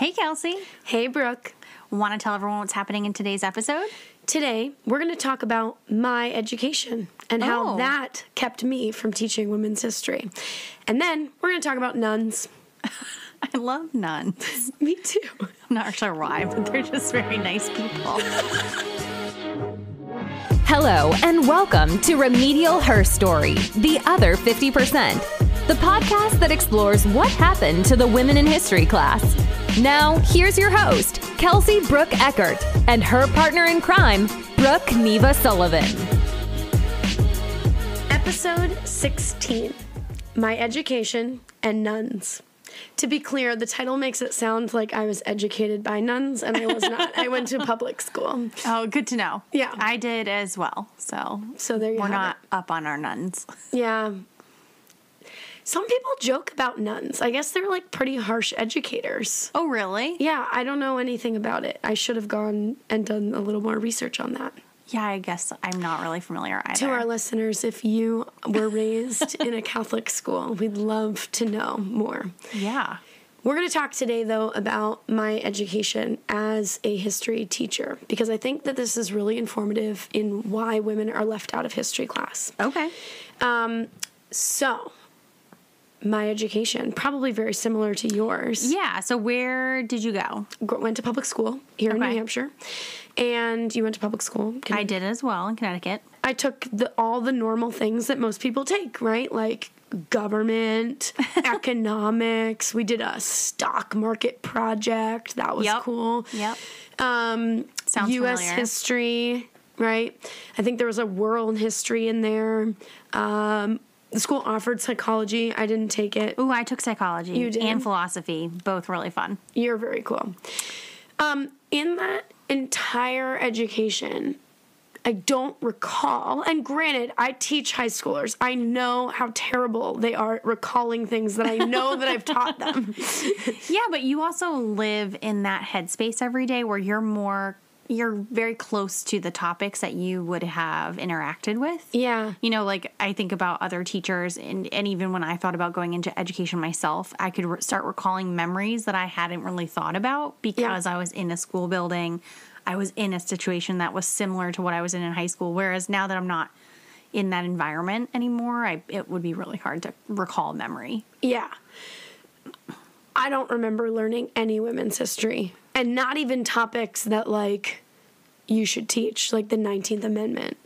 Hey, Kelsie. Hey, Brooke. Want to tell everyone what's happening in today's episode? Today, we're going to talk about my education and how Oh. that kept me from teaching women's history. And then we're going to talk about nuns. I love nuns. Me too. I'm not sure why, but they're just very nice people. Hello, and welcome to Remedial Herstory, The Other 50%, the podcast that explores what happened to the women in history class. Now, here's your host, Kelsie Brooke Eckert, and her partner in crime, Brooke Neva Sullivan. Episode 16 My Education and Nuns. To be clear, the title makes it sound like I was educated by nuns, and I was not. I went to public school. Oh, good to know. Yeah. I did as well. So, So there you we're have not it. up on our nuns. Yeah. Some people joke about nuns. I guess they're like pretty harsh educators. Oh, really? Yeah, I don't know anything about it. I should have gone and done a little more research on that. Yeah, I guess I'm not really familiar either. To our listeners, if you were raised in a Catholic school, we'd love to know more. yeah. We're going to talk today, though, about my education as a history teacher because I think that this is really informative in why women are left out of history class. Okay. Um, so, my education, probably very similar to yours. Yeah. So, where did you go? Went to public school here in New Hampshire, and you went to public school. I did as well in Connecticut. I took the, all the normal things that most people take, right? Like government, economics. We did a stock market project. That was Yep. cool. Yep. Um, Sounds U.S. familiar. history, right? I think there was a world history in there. Um, the school offered psychology. I didn't take it. Ooh, I took psychology You did? and philosophy. Both really fun. You're very cool. Um, in that entire education, I don't recall, and granted, I teach high schoolers. I know how terrible they are at recalling things that I know that I've taught them. Yeah, but you also live in that headspace every day where you're more you're very close to the topics that you would have interacted with. Yeah. You know, like I think about other teachers, and, and even when I thought about going into education myself, I could re- start recalling memories that I hadn't really thought about because I was in a school building. I was in a situation that was similar to what I was in in high school. Whereas now that I'm not in that environment anymore, I, it would be really hard to recall memory. Yeah. I don't remember learning any women's history, and not even topics that, like, you should teach, like the 19th Amendment.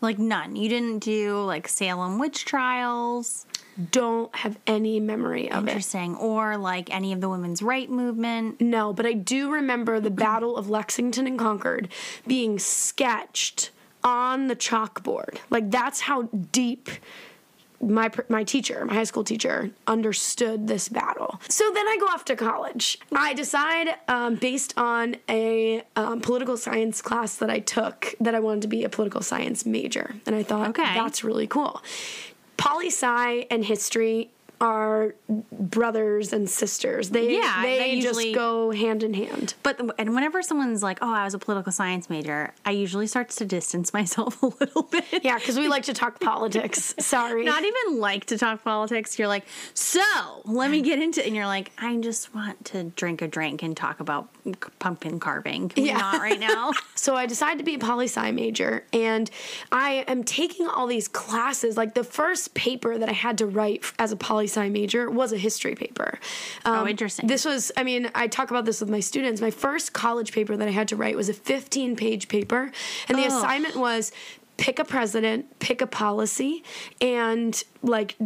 Like none. You didn't do like Salem witch trials. Don't have any memory of it. Interesting. Or like any of the women's right movement. No, but I do remember the Battle of Lexington and Concord being sketched on the chalkboard. Like that's how deep my my teacher, my high school teacher, understood this battle. So then I go off to college. I decide, um, based on a um, political science class that I took, that I wanted to be a political science major, and I thought Okay. that's really cool. Poli sci and history are brothers and sisters. They Yeah, they, they just usually- go hand in hand. But and whenever someone's like, "Oh, I was a political science major," I usually start to distance myself a little bit. Yeah, because we like to talk politics. Sorry. Not even like to talk politics. You're like, so let me get into, and you're like, I just want to drink a drink and talk about pumpkin carving. Can Yeah. not right now? So I decided to be a poli sci major, and I am taking all these classes. Like the first paper that I had to write as a poli sci major was a history paper. Um, Oh, interesting. This was, I mean, I talk about this with my students. My first college paper that I had to write was a 15 page paper, and the Ugh. assignment was pick a president, pick a policy, and like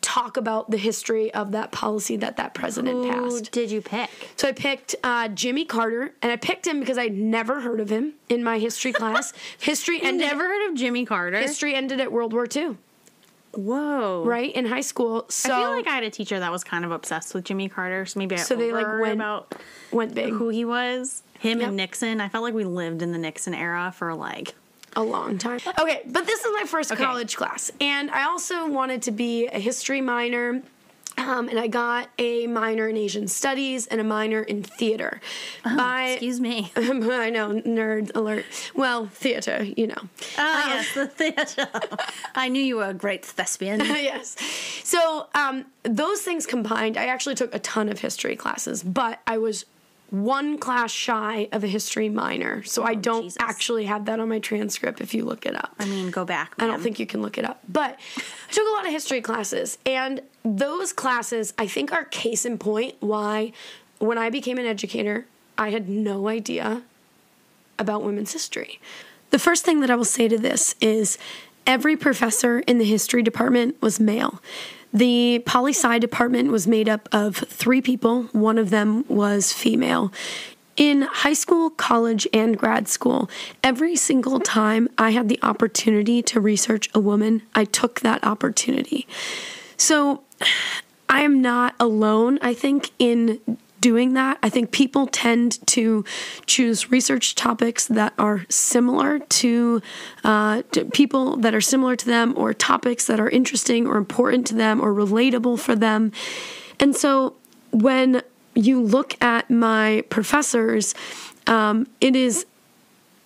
talk about the history of that policy that that president Who passed. did you pick? So I picked uh, Jimmy Carter, and I picked him because I'd never heard of him in my history class. history ended. never heard of Jimmy Carter. History ended at World War II, Whoa. right in high school. So I feel like I had a teacher that was kind of obsessed with Jimmy Carter, so maybe I So they, like, went- about went big who he was. Him Yep. and Nixon. I felt like we lived in the Nixon era for like a long time. Okay, but this is my first Okay. college class, and I also wanted to be a history minor. Um, and I got a minor in Asian studies and a minor in theater. Oh, By excuse me. I know, nerd alert. Well, theater, you know. Ah, yes, the theater. I knew you were a great thespian. yes. So um, those things combined, I actually took a ton of history classes, but I was one class shy of a history minor. So I oh, don't Jesus. actually have that on my transcript if you look it up. I mean, go back. I don't think you can look it up. But I took a lot of history classes, and those classes, I think, are case in point why, when I became an educator, I had no idea about women's history. The first thing that I will say to this is every professor in the history department was male. The poli sci department was made up of three people, one of them was female. In high school, college, and grad school, every single time I had the opportunity to research a woman, I took that opportunity. So I am not alone, I think, in doing that. I think people tend to choose research topics that are similar to, uh, to people that are similar to them, or topics that are interesting or important to them or relatable for them. And so when you look at my professors, um, it is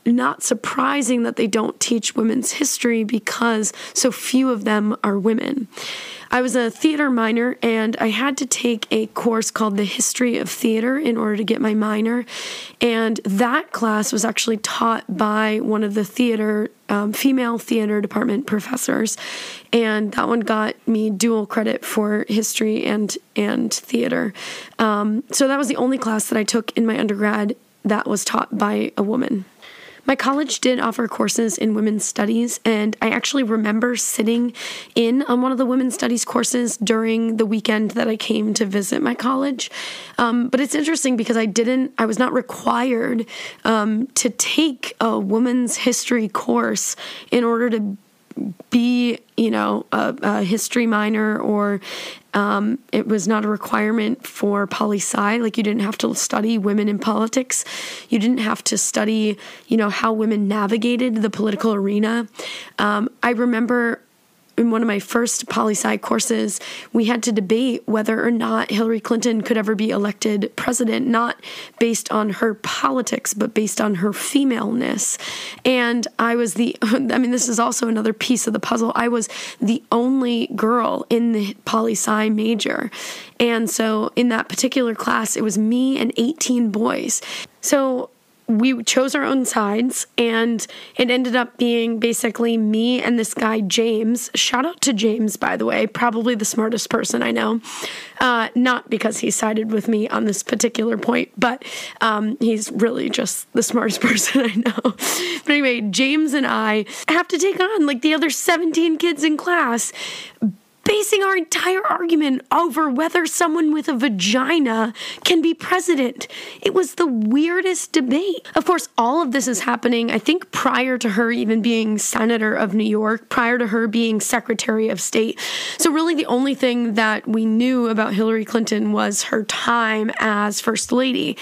not surprising that they don't teach women's history because so few of them are women. I was a theater minor and I had to take a course called the History of Theater in order to get my minor. And that class was actually taught by one of the theater, um, female theater department professors. And that one got me dual credit for history and, and theater. Um, so that was the only class that I took in my undergrad that was taught by a woman. My college did offer courses in women's studies, and I actually remember sitting in on one of the women's studies courses during the weekend that I came to visit my college. Um, but it's interesting because I didn't, I was not required um, to take a women's history course in order to be, you know, a, a history minor or um, it was not a requirement for poli sci. Like you didn't have to study women in politics. You didn't have to study, you know, how women navigated the political arena. Um, I remember in one of my first poli sci courses, we had to debate whether or not Hillary Clinton could ever be elected president, not based on her politics, but based on her femaleness. And I was the, I mean, this is also another piece of the puzzle. I was the only girl in the poli sci major. And so in that particular class, it was me and 18 boys. So we chose our own sides and it ended up being basically me and this guy james. Shout out to james by the way probably the smartest person i know. Uh, not because he sided with me on this particular point but um, he's really just the smartest person i know. But anyway james and i have to take on like the other 17 kids in class basing our entire argument over whether someone with a vagina can be president. It was the weirdest debate. Of course, all of this is happening, I think, prior to her even being senator of New York, prior to her being secretary of state. So, really, the only thing that we knew about Hillary Clinton was her time as first lady.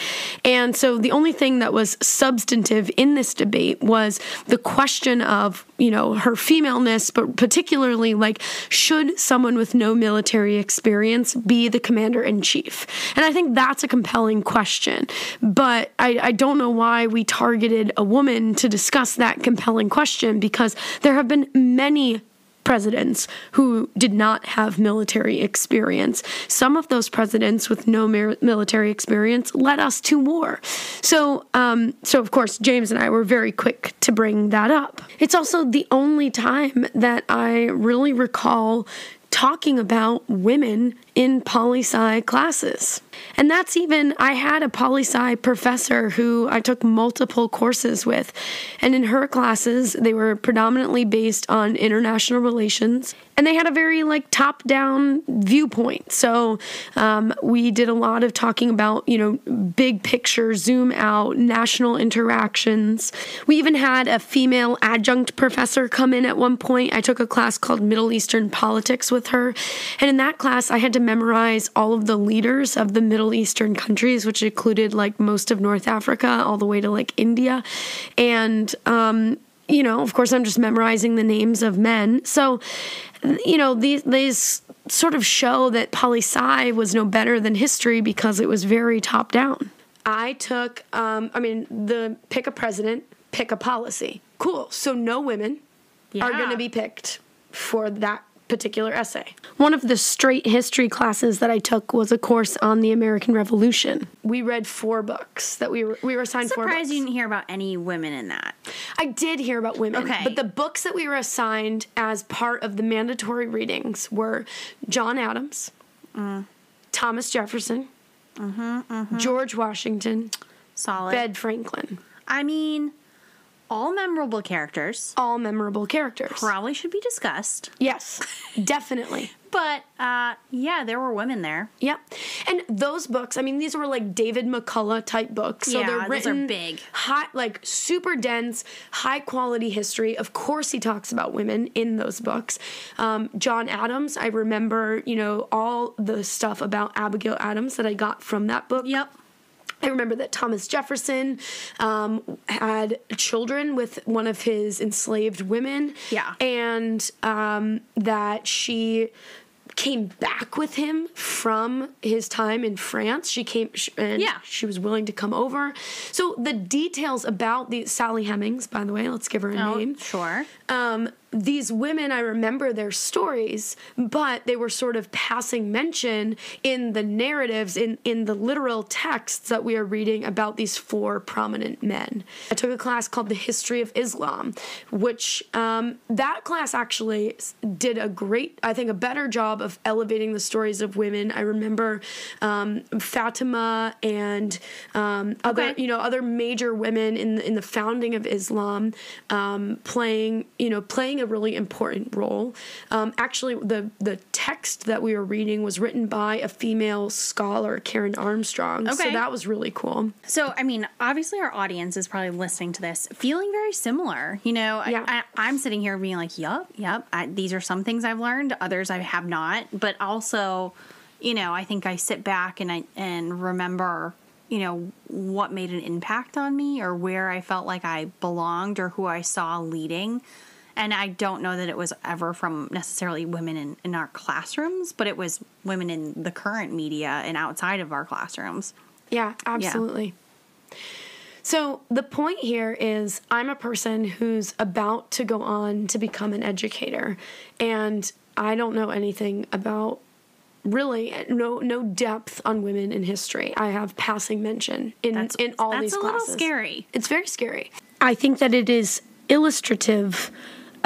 And so, the only thing that was substantive in this debate was the question of, you know, her femaleness, but particularly like, should someone with no military experience be the commander in chief? And I think that's a compelling question. But I, I don't know why we targeted a woman to discuss that compelling question because there have been many presidents who did not have military experience. Some of those presidents with no mer- military experience led us to war. So, um, so of course, James and I were very quick to bring that up. It's also the only time that I really recall talking about women in poli sci classes. And that's even, I had a poli sci professor who I took multiple courses with. And in her classes, they were predominantly based on international relations. And they had a very like top down viewpoint. So um, we did a lot of talking about, you know, big picture, zoom out, national interactions. We even had a female adjunct professor come in at one point. I took a class called Middle Eastern Politics with her. And in that class, I had to memorize all of the leaders of the Middle Eastern countries, which included like most of North Africa, all the way to like India. And, um, you know, of course, I'm just memorizing the names of men. So, you know, these, these sort of show that poli sci was no better than history because it was very top down. I took, um, I mean, the pick a president, pick a policy. Cool. So no women are going to be picked for that particular essay. One of the straight history classes that I took was a course on the American Revolution. We read four books that we were we were assigned four books. Surprised you didn't hear about any women in that. I did hear about women, Okay. but the books that we were assigned as part of the mandatory readings were John Adams, mm. Thomas Jefferson, mm-hmm, mm-hmm. George Washington, Solid. Ben Franklin. I mean, all memorable characters All memorable characters. probably should be discussed. yes, definitely. But uh, yeah, there were women there. Yep. And those books, I mean, these were like David McCullough type books. So Yeah, they're those are big. high like super dense, high quality history. Of course he talks about women in those books. Um, John Adams, I remember, you know, all the stuff about Abigail Adams that I got from that book. Yep. I remember that Thomas Jefferson um, had children with one of his enslaved women. Yeah. And um, that she came back with him from his time in France. She came and Yeah. she was willing to come over. So the details about the Sally Hemings, by the way, let's give her a Oh, name sure. um, these women, I remember their stories, but they were sort of passing mention in the narratives, in, in the literal texts that we are reading about these four prominent men. I took a class called The History of Islam, which um, that class actually did a great, I think, a better job of elevating the stories of women. I remember um, Fatima and um, other, Okay. you know, other major women in the, in the founding of Islam um, playing, you know, playing a really important role. Um, actually, the the text that we were reading was written by a female scholar, Karen Armstrong. Okay. So that was really cool. So, I mean, obviously, our audience is probably listening to this feeling very similar. You know, Yeah. I, I'm sitting here being like, yup, yup, I, these are some things I've learned, others I have not. But also, you know, I think I sit back and I and remember, you know, what made an impact on me or where I felt like I belonged or who I saw leading. And I don't know that it was ever from necessarily women in, in our classrooms, but it was women in the current media and outside of our classrooms. Yeah, absolutely. So the point here is I'm a person who's about to go on to become an educator and I don't know anything about really no no depth on women in history. I have passing mention in That's- in all that's these a little classes. scary. It's very scary. I think that it is illustrative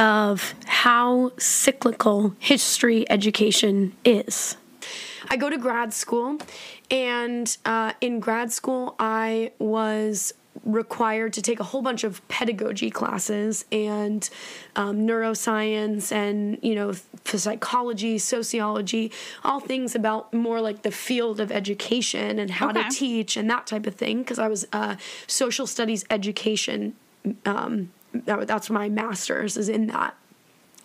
of how cyclical history education is. I go to grad school, and uh, in grad school, I was required to take a whole bunch of pedagogy classes and um, neuroscience and you know psychology sociology all things about more like the field of education and how Okay. to teach and that type of thing because i was uh, social studies education um, that, that's my master's is in that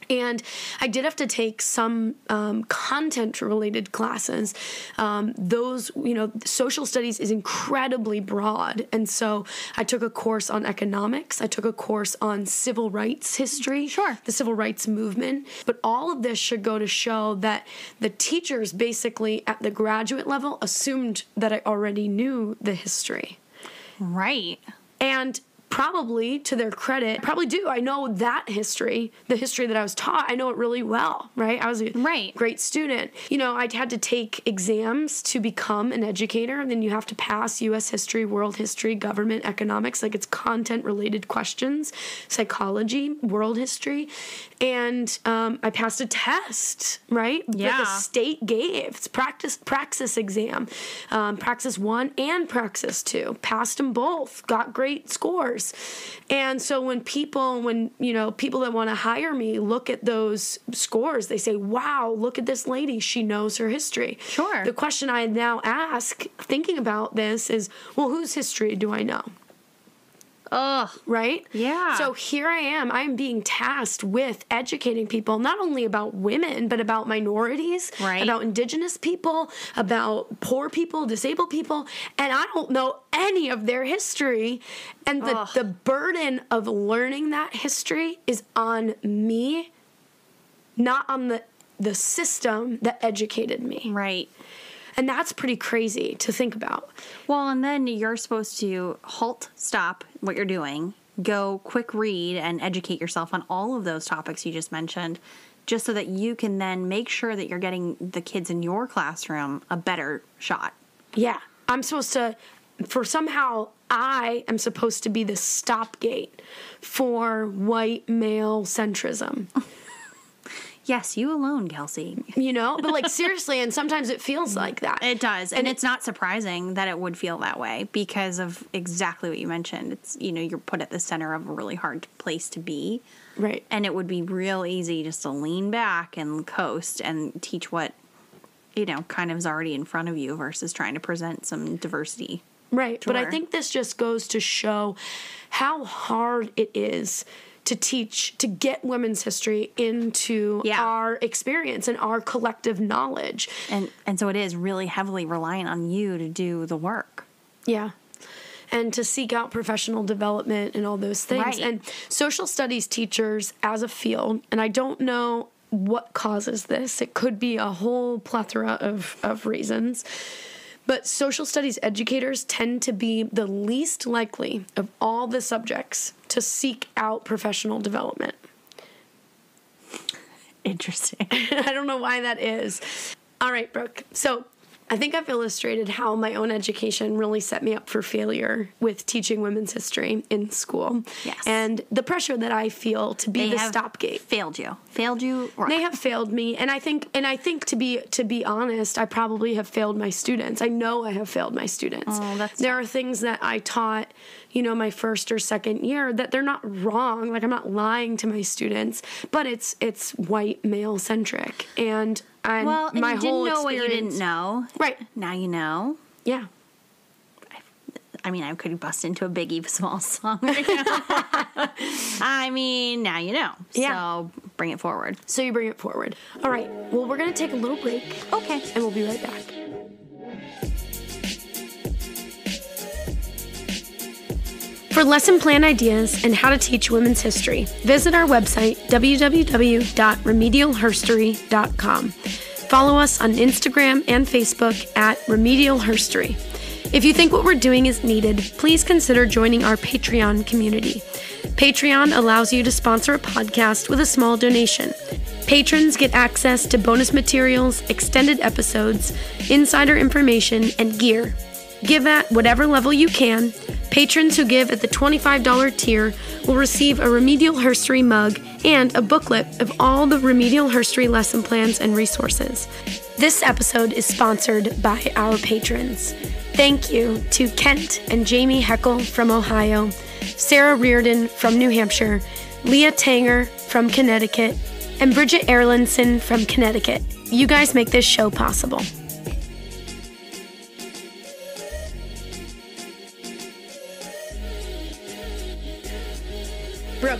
and I did have to take some um, content related classes. Um, those, you know, social studies is incredibly broad. And so I took a course on economics, I took a course on civil rights history, Sure. the civil rights movement. But all of this should go to show that the teachers basically at the graduate level assumed that I already knew the history Right. and probably to their credit probably do. I know that history the history that i was taught. I know it really well right? I was a Right. great student. You know i had to take exams to become an educator and then you have to pass us history world history government economics like it's content related questions psychology world history and um, i passed a test right? That Yeah. the state gave. It's practice praxis exam. Um, praxis one and praxis two. Passed them both. Got great scores. And so when people when you know people that want to hire me look at those scores they say wow look at this lady. She knows her history. Sure. the question i now ask thinking about this is well whose history do i know Ugh. right? Yeah. So here I am. I'm being tasked with educating people not only about women, but about minorities, Right. about indigenous people, about poor people, disabled people, and I don't know any of their history. And the, Ugh. the burden of learning that history is on me, not on the the system that educated me. Right. And that's pretty crazy to think about. Well, and then you're supposed to halt, stop what you're doing, go quick read and educate yourself on all of those topics you just mentioned, just so that you can then make sure that you're getting the kids in your classroom a better shot. Yeah. I'm supposed to, for somehow, I am supposed to be the stopgate for white male centrism. Yes, you alone, Kelsie. You know? But like, seriously, and sometimes it feels like that. It does. And, And it's not surprising that it would feel that way because of exactly what you mentioned. It's, you know, you're put at the center of a really hard place to be. Right. And it would be real easy just to lean back and coast and teach what, you know, kind of is already in front of you versus trying to present some diversity. Right. But I think this just goes to show how hard it is to teach, to get women's history into Yeah. our experience and our collective knowledge. And and so it is really heavily reliant on you to do the work. Yeah. And to seek out professional development and all those things. Right. And social studies teachers as a field, and I don't know what causes this, it could be a whole plethora of, of reasons. But social studies educators tend to be the least likely of all the subjects to seek out professional development. Interesting. I don't know why that is. All right, Brooke. So I think I've illustrated how my own education really set me up for failure with teaching women's history in school. Yes. And the pressure that I feel to be They the stopgate. Failed you. Failed you. Right. They have failed me, and I think, and I think to be to be honest, I probably have failed my students. I know I have failed my students. Oh, that's there are things that I taught, you know, my first or second year that they're not wrong. Like I'm not lying to my students, but it's it's white male centric, and I'm well, and my you whole didn't know what you didn't know. Right. Now you know. Yeah. I mean, I could bust into a Biggie Small song right now. I mean, now you know. Yeah. So bring it forward. So you bring it forward. All right. Well, we're gonna take a little break. Okay. And we'll be right back. For lesson plan ideas and how to teach women's history, visit our website www.remedialherstory.com. Follow us on Instagram and Facebook at Remedial Herstory. If you think what we're doing is needed, please consider joining our Patreon community. Patreon allows you to sponsor a podcast with a small donation. Patrons get access to bonus materials, extended episodes, insider information, and gear. Give at whatever level you can. Patrons who give at the $25 tier will receive a Remedial Herstory mug and a booklet of all the Remedial Herstory lesson plans and resources. This episode is sponsored by our patrons. Thank you to Kent and Jamie Heckel from Ohio, Sarah Reardon from New Hampshire, Leah Tanger from Connecticut, and Bridget Erlandson from Connecticut. You guys make this show possible.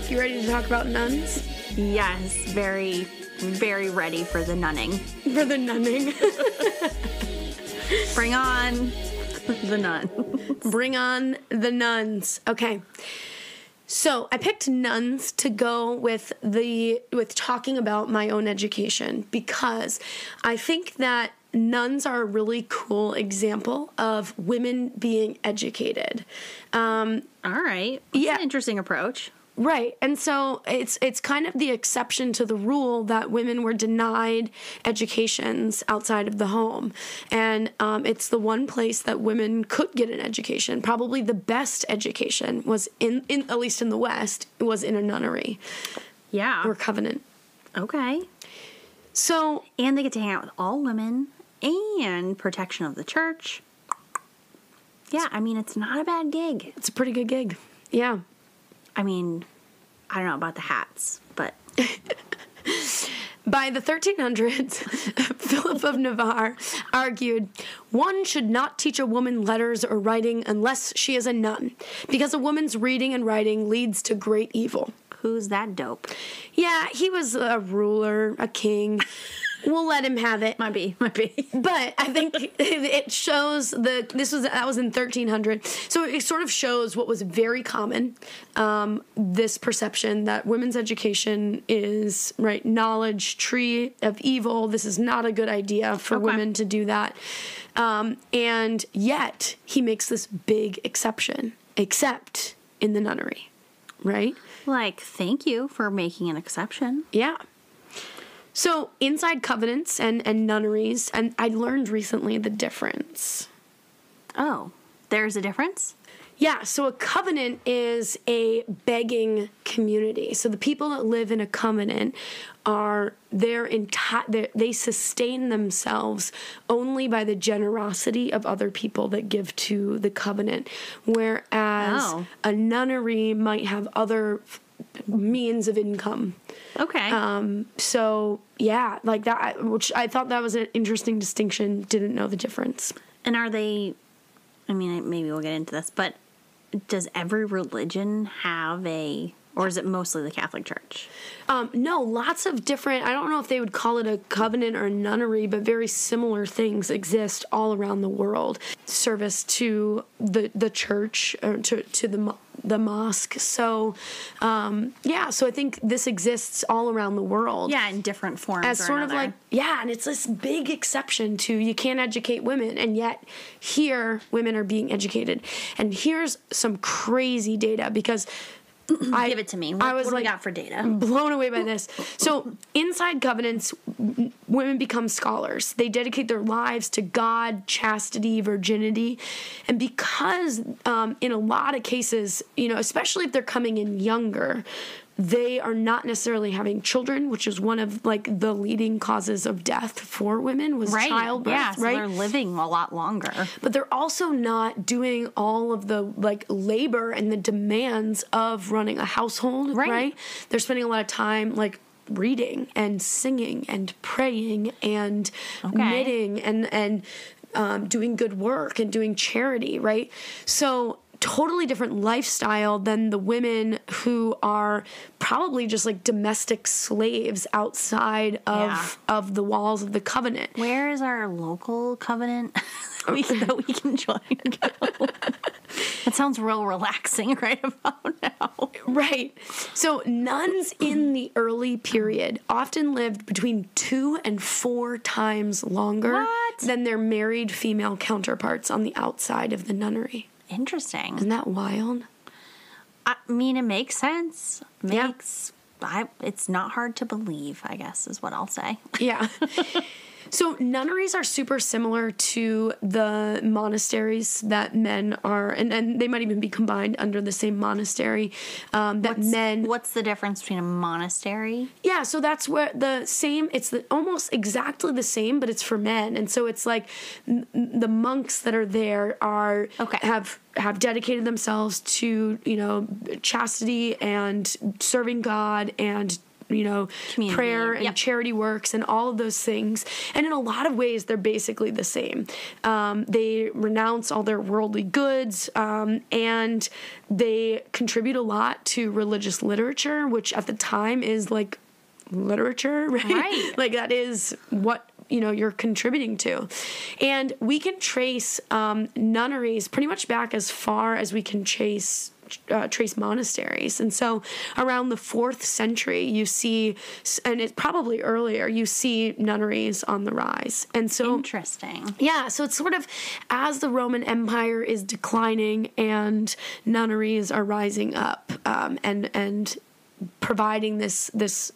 You ready to talk about nuns? Yes, very, very ready for the nunning. For the nunning. Bring on the nun. Bring on the nuns. Okay. So I picked nuns to go with the with talking about my own education because I think that nuns are a really cool example of women being educated. Um, All right. That's Yeah. an interesting approach. Right. And so it's it's kind of the exception to the rule that women were denied educations outside of the home. And um, it's the one place that women could get an education. Probably the best education was in, in at least in the West, was in a nunnery Yeah. or covenant. okay. So And they get to hang out with all women and protection of the church. Yeah, I mean, it's not a bad gig. it's a pretty good gig. Yeah. I mean, I don't know about the hats, but By the 1300s, Philip of Navarre argued one should not teach a woman letters or writing unless she is a nun, because a woman's reading and writing leads to great evil. who's that dope? Yeah, he was a ruler, a king. We'll let him have it. Might be, might be. but I think it shows the this was that was in 1300, so it sort of shows what was very common. Um, this perception that women's education is right knowledge tree of evil. This is not a good idea for Okay. women to do that, um, and yet he makes this big exception, except in the nunnery, right? Like, thank you for making an exception. Yeah. So inside covenants and, and nunneries, and I learned recently the difference. Oh, there's a difference? Yeah, so a covenant is a begging community. So the people that live in a covenant are their entire they sustain themselves only by the generosity of other people that give to the covenant, whereas Oh. a nunnery might have other means of income. Okay. Um, so yeah, like that, which I thought that was an interesting distinction. Didn't know the difference. and are they, I mean, maybe we'll get into this, but does every religion have a, or is it mostly the Catholic Church? Um, no, lots of different. I don't know if they would call it a covenant or a nunnery, but very similar things exist all around the world. Service to the the church or to to the the mosque. So, um, yeah. So I think this exists all around the world. Yeah, in different forms. as or sort of like yeah and it's this big exception to you can't educate women and yet here women are being educated and here's some crazy data because I, Give it to me. What, I was what like we got for data? blown away by this. So, inside covenants, women become scholars. They dedicate their lives to God, chastity, virginity. And because, um, in a lot of cases, you know, especially if they're coming in younger, they are not necessarily having children, which is one of like the leading causes of death for women was Right. childbirth, yeah, so right? they're living a lot longer. but they're also not doing all of the like labor and the demands of running a household Right. right, they're spending a lot of time like reading and singing and praying and Okay. knitting and and um, doing good work and doing charity right so totally different lifestyle than the women who are probably just like domestic slaves outside of Yeah. of the walls of the covenant Where is our local covenant we, that we can join? that sounds real relaxing right about now. Right. So nuns in the early period often lived between two and four times longer What? than their married female counterparts on the outside of the nunnery. Interesting. Isn't that wild? I mean, it makes sense. Yeah. Makes I. It's not hard to believe. I guess is what I'll say. Yeah. So nunneries are super similar to the monasteries that men are, and, and they might even be combined under the same monastery. Um, that men What's the difference between a monastery? Yeah, so that's where the same. It's the, almost exactly the same, but it's for men, and so it's like n- the monks that are there are Okay. have have dedicated themselves to you know chastity and serving God and you know Community, prayer and yep. charity works and all of those things and in a lot of ways they're basically the same um, they renounce all their worldly goods um, and they contribute a lot to religious literature which at the time is like literature right, Right. like that is what you know you're contributing to and we can trace um, nunneries pretty much back as far as we can trace uh, trace monasteries and so around the fourth century you see and it's probably earlier you see nunneries on the rise and so Interesting. yeah, so it's sort of as the Roman Empire is declining and nunneries are rising up, um, and and providing this this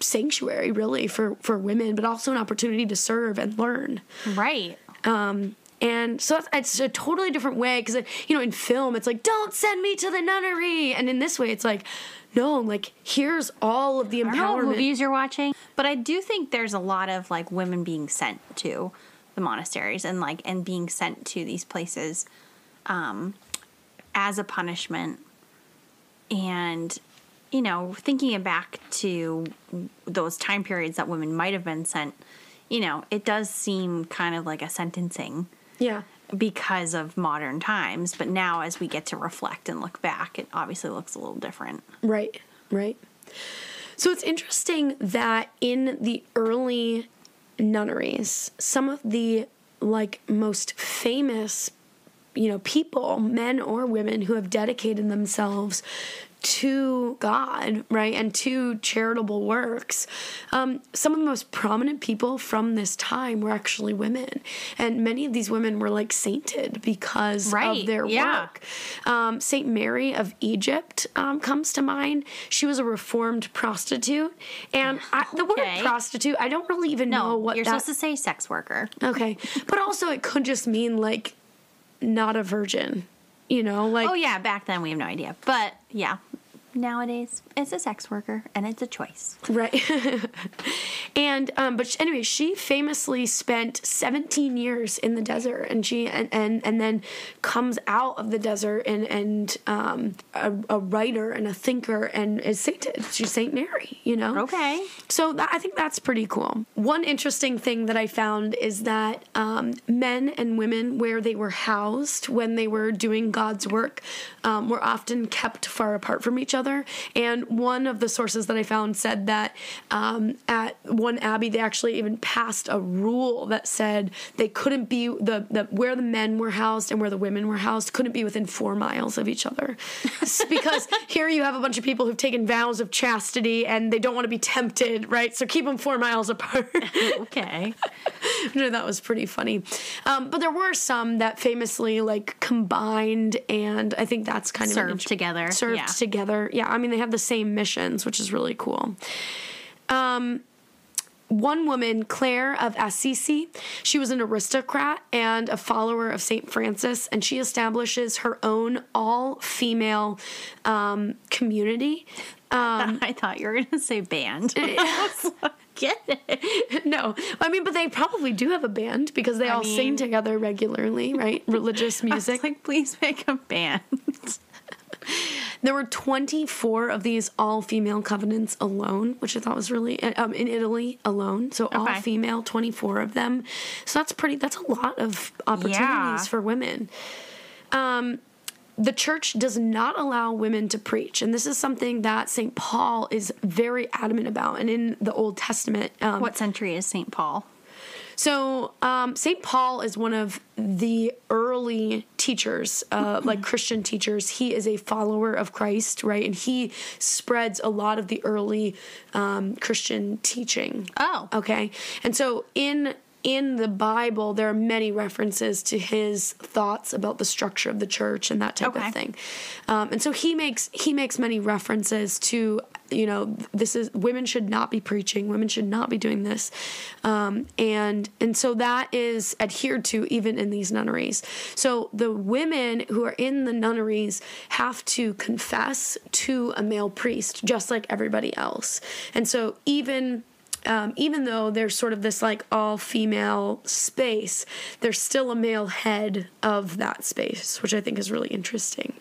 sanctuary really for for women, but also an opportunity to serve and learn. Right. And so it's, it's a totally different way because you know in film it's like don't send me to the nunnery, and in this way it's like no, like here's all of the I don't know empowerment. movies you're watching, but I do think there's a lot of like women being sent to the monasteries and like and being sent to these places um, as a punishment. And you know, thinking it back to those time periods that women might have been sent, you know, it does seem kind of like a sentencing yeah. because of modern times. But now, as we get to reflect and look back, it obviously looks a little different. Right, right. So it's interesting that in the early nunneries, some of the like most famous, you know, people, men or women who have dedicated themselves to God, right, and to charitable works. Um, some of the most prominent people from this time were actually women, and many of these women were like sainted because Right, of their yeah. work. Um, Saint Mary of Egypt um, comes to mind. She was a reformed prostitute, and I, the word prostitute, I don't really even know what you're that. supposed to say sex worker. okay, but also it could just mean like not a virgin. You know, like Oh yeah, back then we have no idea, but yeah, nowadays it's a sex worker and it's a choice. Right. and um but sh- anyway, she famously spent 17 years in the desert and she and and, and then comes out of the desert and and um a, a writer and a thinker and is sainted. She's Saint Mary, you know. Okay. So that, I think that's pretty cool. One interesting thing that I found is that um, men and women, where they were housed when they were doing God's work, um, were often kept far apart from each other. And one of the sources that I found said that um, at one abbey, they actually even passed a rule that said they couldn't be the, the where the men were housed and where the women were housed couldn't be within four miles of each other, because here you have a bunch of people who've taken vows of chastity and they don't want to be tempted, right? So keep them four miles apart. Okay. no, that was pretty funny. Um, but there were some that famously like combined, and I think that's kind of Served together, Served yeah. together. Yeah, I mean they have the same missions, which is really cool. Um, one woman, Clare of Assisi, she was an aristocrat and a follower of St. Francis, and she establishes her own all female um, community. Um, I thought you were gonna say band. I was like, Get it? no, I mean, but they probably do have a band because they I all sing together regularly, right? Religious I was music. like, please make a band. There were 24 of these all female covenants alone, which I thought was really um, in Italy alone. So all Okay. female, 24 of them. So that's pretty. That's a lot of opportunities Yeah. for women. Um, the church does not allow women to preach, and this is something that St. Paul is very adamant about. And in the Old Testament, um, what century is St. Paul? So, um, St. Paul is one of the early teachers, uh, like Christian teachers. He is a follower of Christ, right? And he spreads a lot of the early um, Christian teaching. Oh. Okay. And so, in in the Bible, there are many references to his thoughts about the structure of the church and that type Okay. of thing. Um, and so he makes he makes many references to you know this is women should not be preaching, women should not be doing this, um, and and so that is adhered to even in these nunneries. So the women who are in the nunneries have to confess to a male priest just like everybody else, and so even um, even though there's sort of this like all female space, there's still a male head of that space, which I think is really interesting.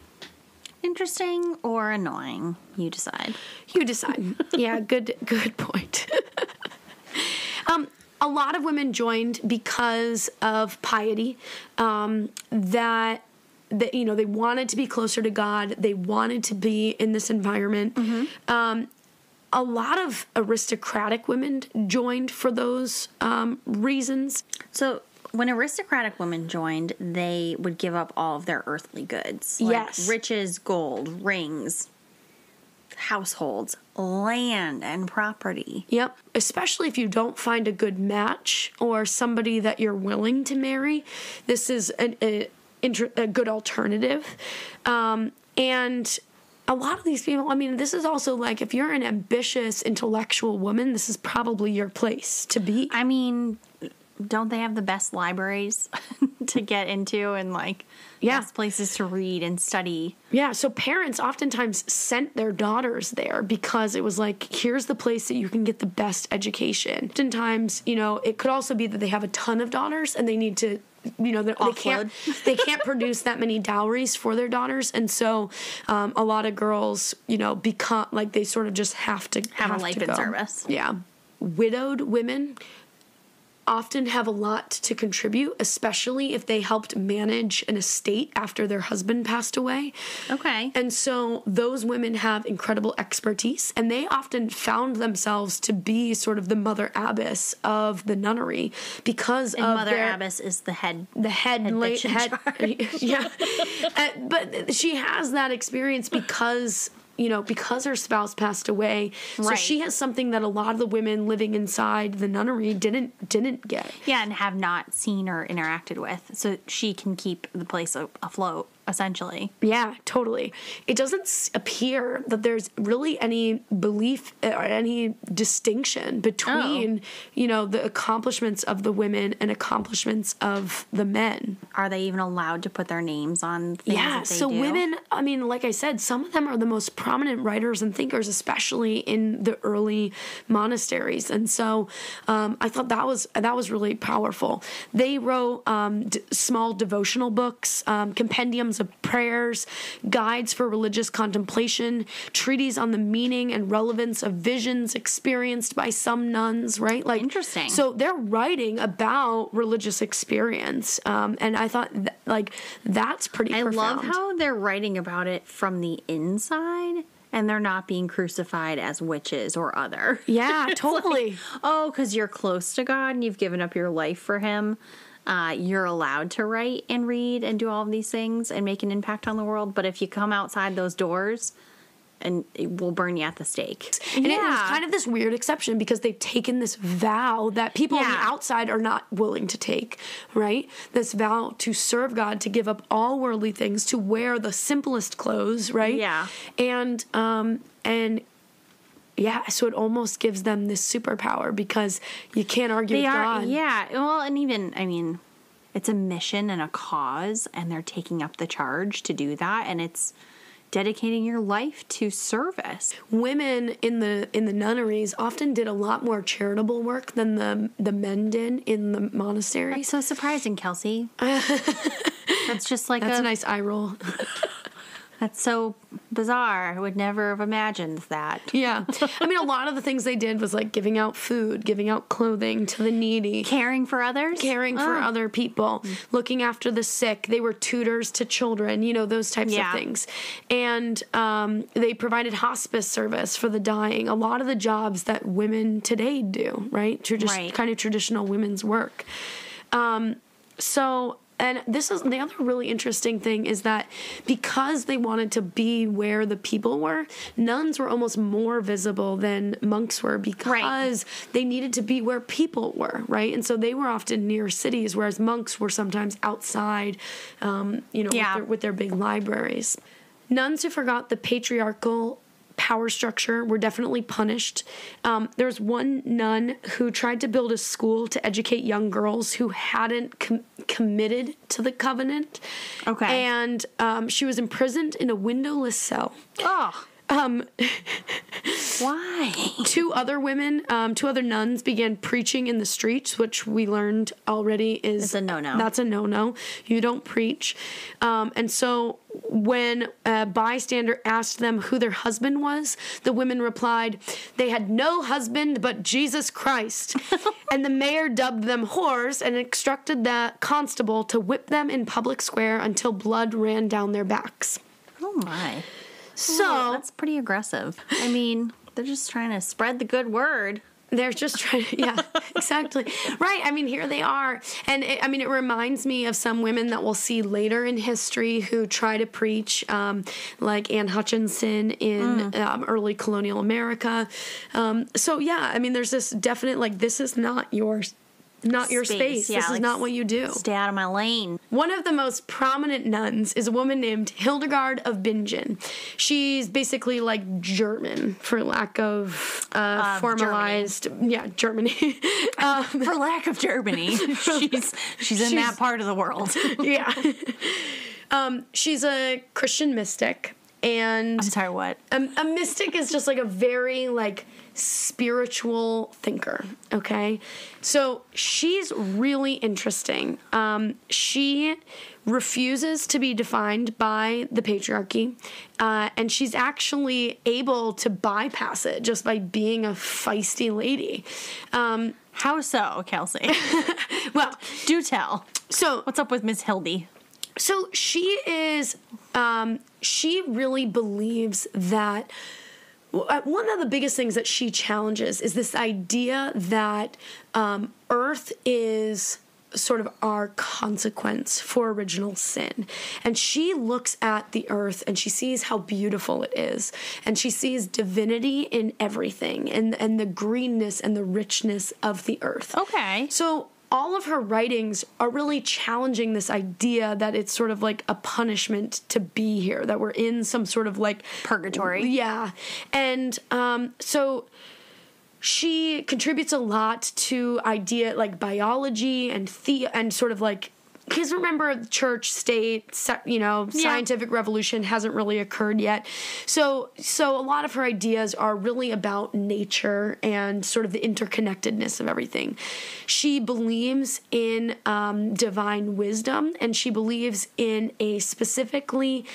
Interesting or annoying? You decide. You decide. yeah, good good point. um, a lot of women joined because of piety. Um, that that you know they wanted to be closer to God. They wanted to be in this environment. Um, a lot of aristocratic women joined for those um, reasons. So when aristocratic women joined, they would give up all of their earthly goods. Like Yes. Riches, gold, rings, households, land, and property. Yep. Especially if you don't find a good match or somebody that you're willing to marry, this is an, a, a good alternative. Um, and a lot of these people, I mean, this is also like if you're an ambitious intellectual woman, this is probably your place to be. I mean, don't they have the best libraries to get into and like Yeah. best places to read and study? Yeah, so parents oftentimes sent their daughters there because it was like, here's the place that you can get the best education. Oftentimes, you know, it could also be that they have a ton of daughters and they need to, you know, they're- they can't they can't produce that many dowries for their daughters, and so um, a lot of girls, you know, become like they sort of just have to Have a to life in go. service. Yeah, widowed women often have a lot to contribute, especially if they helped manage an estate after their husband passed away. Okay. And so those women have incredible expertise, and they often found themselves to be sort of the mother abbess of the nunnery because and of Mother their, Abbess is the head. the head, Head la- bitch in head yeah Uh, but she has that experience because you know because her spouse passed away. So she has something that a lot of the women living inside the nunnery didn't didn't get. Yeah, and have not seen or interacted with, so she can keep the place afloat. Essentially, Yeah, totally. It doesn't appear that there's really any belief uh, or any distinction between, you know, the accomplishments of the women and accomplishments of the men. are they even allowed to put their names on things Yeah, that they so do? women, I mean, like I said, some of them are the most prominent writers and thinkers, especially in the early monasteries. And so um, I thought that was that was really powerful. They wrote um, d- small devotional books, um, compendiums of prayers, guides for religious contemplation, treaties on the meaning and relevance of visions experienced by some nuns. Right, like Interesting. So they're writing about religious experience, um, and I thought th- like that's pretty. I profound. love how they're writing about it from the inside and they're not being crucified as witches or other. Yeah, It's like, totally. oh, because you're close to God and you've given up your life for Him. Uh, you're allowed to write and read and do all of these things and make an impact on the world. But if you come outside those doors, and it will burn you at the stake. And it was kind of this weird exception because they've taken this vow that people on the outside are not willing to take, right? This vow to serve God, to give up all worldly things, to wear the simplest clothes, right? Yeah. And um and yeah, so it almost gives them this superpower because you can't argue They with are, God. yeah. Well, and even I mean, it's a mission and a cause, and they're taking up the charge to do that, and it's dedicating your life to service. women in the in the nunneries often did a lot more charitable work than the the men did in the monasteries. That's so surprising, Kelsie. that's just like That's a, a nice eye roll. That's so bizarre. I would never have imagined that. Yeah. I mean, a lot of the things they did was like giving out food, giving out clothing to the needy, Caring for others, caring for Oh. other people, looking after the sick. They were tutors to children, you know, those types Yeah. of things. And um, they provided hospice service for the dying. A lot of the jobs that women today do, right? Tradi- Right. Kind of traditional women's work. Um, so and this is the other really interesting thing is that because they wanted to be where the people were nuns were almost more visible than monks were because they needed to be where people were right? And so they were often near cities whereas monks were sometimes outside um, you know Yeah. with, their, with their big libraries. Nuns who forgot the patriarchal power structure were definitely punished. Um, there was one nun who tried to build a school to educate young girls who hadn't com- committed to the covenant. Okay. And um, she was imprisoned in a windowless cell. Oh, Um, why? two other women, um, two other nuns began preaching in the streets, which we learned already is It's a no-no. That's a no no. You don't preach. Um, and so when a bystander asked them who their husband was, the women replied, they had no husband but Jesus Christ. and the mayor dubbed them whores and instructed the constable to whip them in public square until blood ran down their backs. Oh my. So Oh, that's pretty aggressive. I mean, they're just trying to spread the good word. They're just trying to, yeah, exactly. Right. I mean, here they are. And it, I mean, it reminds me of some women that we'll see later in history who try to preach, um, like Anne Hutchinson in um, early colonial America. Um, so, yeah, I mean, there's this definite, like, this is not yours. Not your space. Yeah, this is not what you do. Stay out of my lane. One of the most prominent nuns is a woman named Hildegard of Bingen. She's basically like German, for lack of uh, formalized, yeah, Germany. um, For lack of Germany, she's she's in She's- that part of the world. yeah. um, she's a Christian mystic, and I'm sorry, what? a, a mystic is just like a very like spiritual thinker okay so she's really interesting um, she refuses to be defined by the patriarchy uh, and she's actually able to bypass it just by being a feisty lady um, How so, Kelsie? Well, Do tell. so What's up with Miss Hildy? So she is, um, she really believes that one of the biggest things that she challenges is this idea that um, Earth is sort of our consequence for original sin. And she looks at the earth and she sees how beautiful it is. And she sees divinity in everything and, and the greenness and the richness of the earth. Okay. So all of her writings are really challenging this idea that it's sort of like a punishment to be here, that we're in some sort of like Purgatory. Yeah. And um, so she contributes a lot to idea like biology and the and sort of like because remember church state you know Yeah. scientific revolution hasn't really occurred yet so so a lot of her ideas are really about nature and sort of the interconnectedness of everything she believes in um, divine wisdom and she believes in a specifically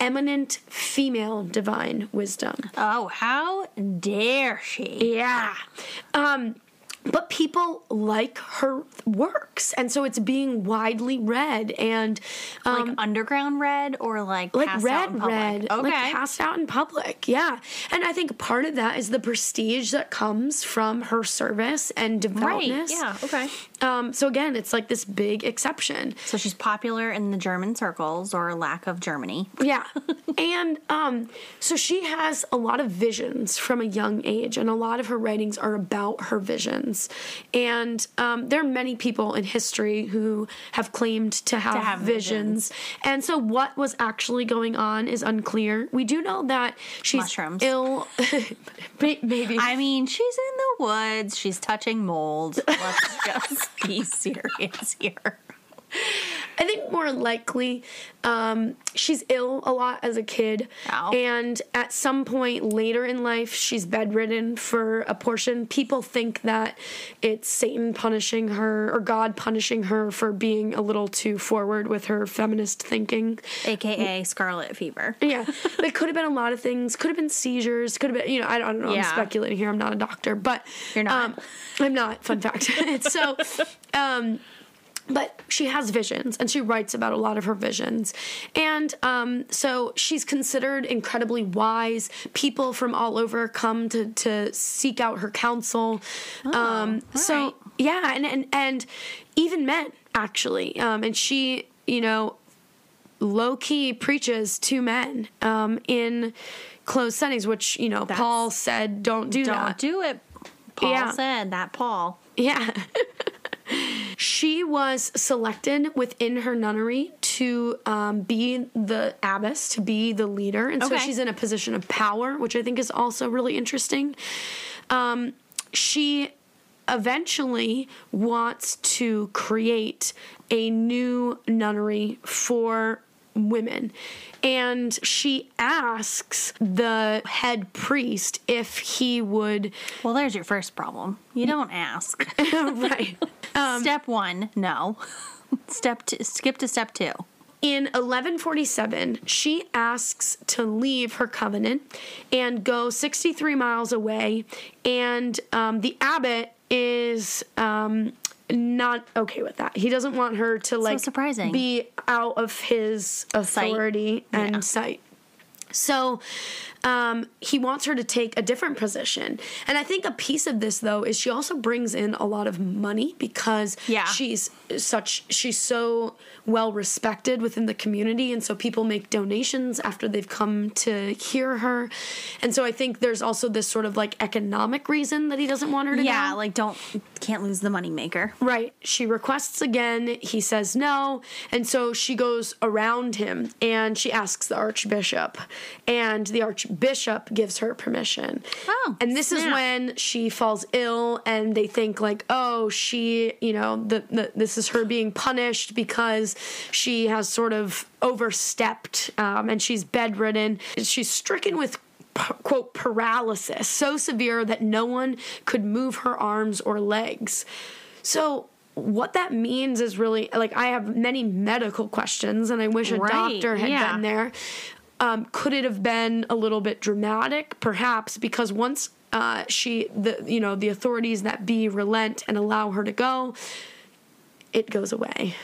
eminent female divine wisdom Oh, how dare she? yeah. Um, but people like her works, and so it's being widely read and um, Like underground read or like like passed read, out in public? read, Okay. like passed out in public. Yeah, and I think part of that is the prestige that comes from her service and right. devoutness. Yeah. Okay. Um, so again, it's like this big exception. So she's popular in the German circles or lack of Germany. Yeah. and um, so she has a lot of visions from a young age, and a lot of her writings are about her visions. And um, there are many people in history who have claimed to have, have visions. And so what was actually going on is unclear. We do know that she's Mushrooms. ill. Maybe. I mean, she's in the woods. She's touching mold. Let's just be serious here. I think more likely um, she's ill a lot as a kid. Ow. And at some point later in life, she's bedridden for a portion. People think that it's Satan punishing her or God punishing her for being a little too forward with her feminist thinking. AKA Scarlet Fever. Yeah, it could have been a lot of things. Could have been seizures. Could have been, you know, I don't, know. Yeah. I'm speculating here. I'm not a doctor, but You're not. Um, I'm not. Fun fact. so, um, but she has visions and she writes about a lot of her visions and um, so she's considered incredibly wise people from all over come to, to seek out her counsel Oh, um, so right. yeah and, and and even men actually um, and she you know low key preaches to men um, in closed settings which you know paul said don't do Don't that do it. Paul Yeah. said that. Paul. yeah. she was selected within her nunnery to um, be the abbess, to be the leader. And so she's in a position of power, which I think is also really interesting. Um, she eventually wants to create a new nunnery for women. And she asks the head priest if he would. Well, there's your first problem. You don't ask. right. step one, no. step two, skip to step two. In 1147, she asks to leave her covenant and go 63 miles away, and um, the abbot is um, not okay with that. He doesn't want her to like so surprising. be out of his authority and Yeah. sight. So um, he wants her to take a different position. And I think a piece of this, though, is she also brings in a lot of money because Yeah. she's such, she's so well respected within the community. And so people make donations after they've come to hear her. And so I think there's also this sort of like economic reason that he doesn't want her to Yeah, go. like don't can't lose the moneymaker. Right. She requests again. He says no. And so she goes around him and she asks the archbishop. And the archbishop gives her permission. Oh, And this is when she falls ill and they think, like, oh, she, you know, the, the, this is her being punished because she has sort of overstepped um, and she's bedridden. She's stricken with quote paralysis so severe that no one could move her arms or legs so what that means is really like i have many medical questions and i wish a Right, doctor had yeah. been there um, could it have been a little bit dramatic perhaps because once uh, she the you know the authorities that be relent and allow her to go, it goes away.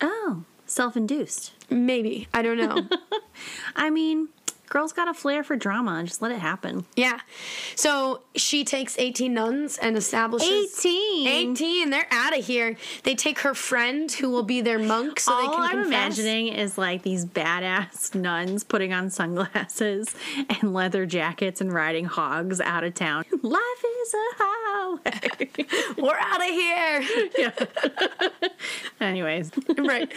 Oh, self induced. Maybe I don't know. I mean, girls got a flair for drama. Just let it happen. yeah, so she takes eighteen nuns and establishes 18? 18. They're out of here. They take her friend who will be their monk, so they All can I'm confess. imagining is like these badass nuns putting on sunglasses and leather jackets and riding hogs out of town. Life is a highway. We're out of here. Yeah. Anyways, right.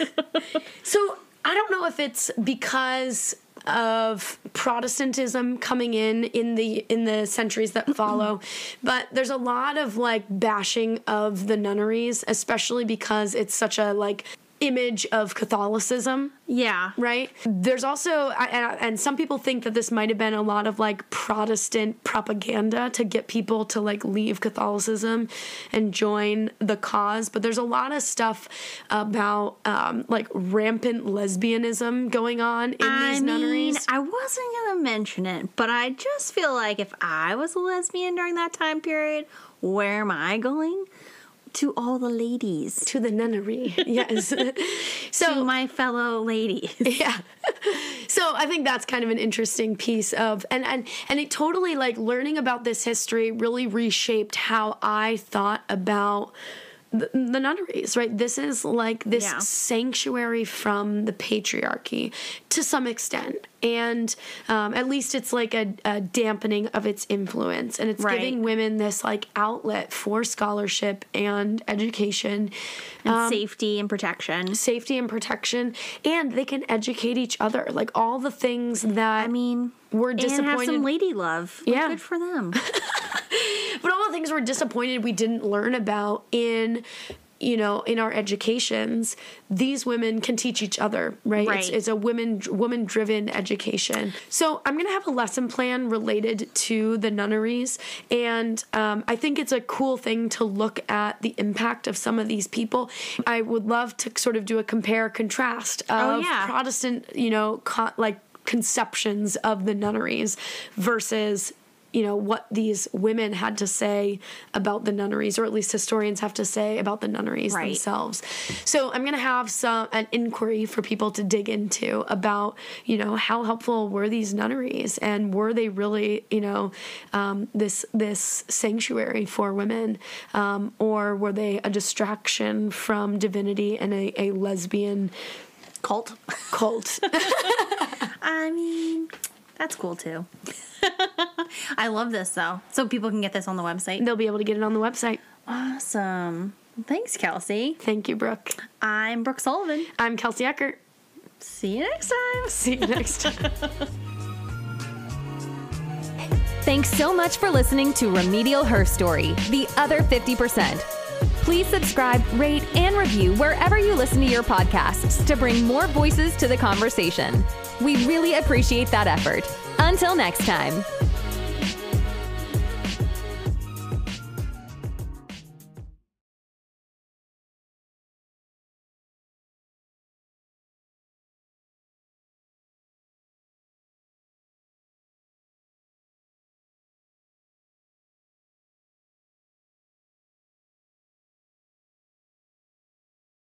So I don't know if it's because of Protestantism coming in in the in the centuries that follow, but there's a lot of like bashing of the nunneries, especially because it's such a like image of Catholicism yeah. right? There's also, and, and some people think that this might have been a lot of like Protestant propaganda to get people to like leave Catholicism and join the cause. But there's a lot of stuff about um, like rampant lesbianism going on in I these mean, nunneries. I wasn't gonna mention it, but I just feel like if I was a lesbian during that time period, where am I going? To all the ladies. to the nunnery, yes. To so my fellow ladies. yeah so i think that's kind of an interesting piece of and and and it totally like learning about this history really reshaped how i thought about the, the nunneries right this is like this Yeah. sanctuary from the patriarchy to some extent and um, at least it's like a, a dampening of its influence and it's Right. giving women this like outlet for scholarship and education And safety and protection. safety and protection and they can educate each other like all the things that I mean, we're disappointed and have some lady love. Like, Yeah. Good for them. but all the things we're disappointed we didn't learn about in you know in our educations these women can teach each other right, It's, it's a women woman driven education. So i'm going to have a lesson plan related to the nunneries and um, i think it's a cool thing to look at the impact of some of these people. I would love to sort of do a compare contrast of Oh, yeah. protestant you know co- like conceptions of the nunneries versus you know what these women had to say about the nunneries or at least historians have to say about the nunneries Right. themselves so i'm going to have some an inquiry for people to dig into about you know how helpful were these nunneries and were they really you know um, this this sanctuary for women um, or were they a distraction from divinity and a, a lesbian Cult. cult I mean, that's cool too. I love this though. So people can get this on the website. they'll be able to get it on the website Awesome. Thanks, Kelsie. thank you brooke I'm Brooke Sullivan. i'm kelsie eckert See you next time. see you next time Thanks so much for listening to Remedial Herstory, the other 50%. Please subscribe, rate, and review wherever you listen to your podcasts to bring more voices to the conversation. We really appreciate that effort. Until next time.